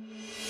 you